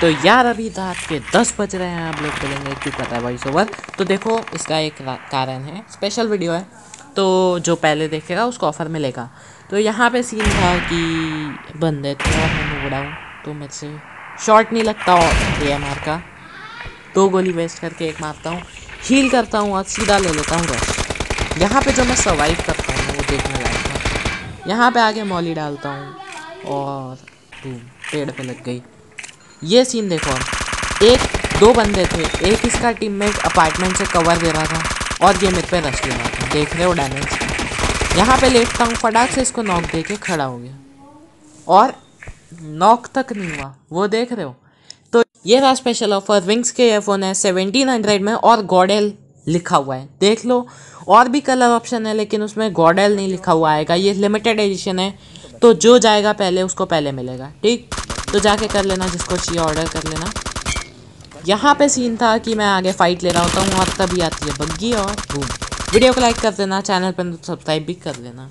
तो यार, अभी रात के दस बज रहे हैं, आप लोग बोलेंगे क्यों पता है वॉइस ओवर तो देखो, इसका एक कारण है स्पेशल वीडियो है तो जो पहले देखेगा, उसको ऑफ़र मिलेगा। तो यहाँ पे सीन था कि बंदे थे और मैं उड़ाऊँ तो मेरे से शॉर्ट नहीं लगता और ए का। दो गोली वेस्ट करके एक मारता हूँ हील करता हूँ और सीधा ले लेता हूँ रश यहाँ पे जो मैं सर्वाइव करता हूँ, वो देखने लायक था। यहाँ पे आगे मॉली डालता हूँ और पेड़ पे लग गई। ये सीन देखो एक, दो बंदे थे, एक इसका टीममेट अपार्टमेंट से कवर दे रहा था और ये मेरे पे रश ले रहा था। देख रहे हो डैमेज यहाँ पे लेटता हूँ, फटाक से इसको नॉक दे के खड़ा हो गया। और नॉक तक नहीं हुआ, वो देख रहे हो। तो ये रहा स्पेशल ऑफ़र विंग्स के ईयरफोन है सेवेंटीन हंड्रेड में और गॉडेल लिखा हुआ है। देख लो, और भी कलर ऑप्शन है, लेकिन उसमें गॉडेल नहीं लिखा हुआ आएगा। ये लिमिटेड एडिशन है तो जो जाएगा पहले, उसको पहले मिलेगा। ठीक? तो जाके कर लेना जिसको चाहिए ऑर्डर कर लेना। यहाँ पे सीन था कि मैं आगे फाइट ले रहा होता हूँ, और तभी आती है बग्गी और वीडियो को लाइक कर देना चैनल पर सब्सक्राइब भी कर लेना।